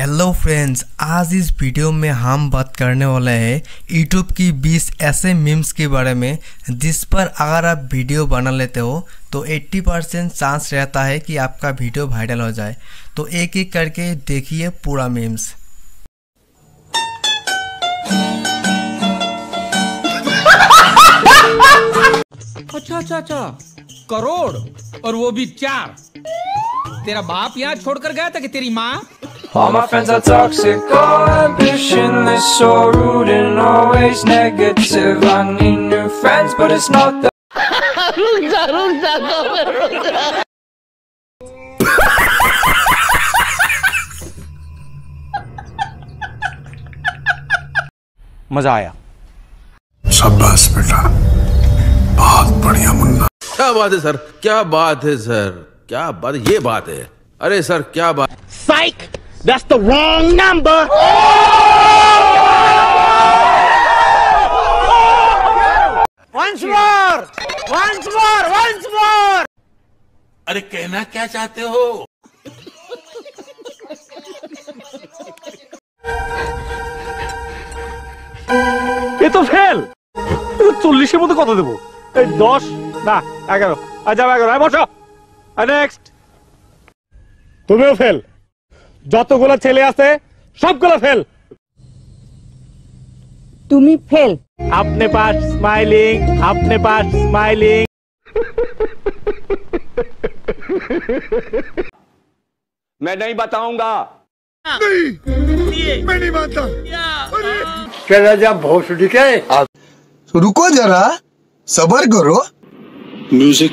Hello friends आज इस video में हम बात करने वाले हैं यूट्यूब की 20 ऐसे मीम्स के बारे में, जिस पर अगर आप वीडियो बना लेते हो तो 80 परसेंट चांस रहता है कि आपका वीडियो वायरल हो जाए। तो एक एक करके देखिए पूरा मीम्स अच्छा अच्छा अच्छा। करोड़, और वो भी चार। तेरा बाप यहाँ छोड़कर गया था कि तेरी माँ? All my friends are toxic, all ambitionless, so rude and always negative. I need new friends, but it's not that. मज़ा आया शाबाश बेटा बहुत बढ़िया मुन्ना क्या बात है सर क्या बात है सर क्या बात ये बात है अरे सर क्या बात Psych! That's the wrong number! Once more! Once more! Once more! अरे कहना क्या चाहते हो এ তো ফেল চল্লিশের মধ্যে কত দেবো এই দশ না এগারো আর যাবো এগারো আর বসো নেক্সট তুমিও ফেল যতগুলো ছেলে আছে সবগুলো ফেল তুমি ফেল আপনি পাস স্মাইলিং আপনি পাস স্মাইলিং मैं नहीं बताऊँगा नहीं मैं नहीं मानता चला जा भोसड़ी के रुको जरा सबर करो म्यूज़िक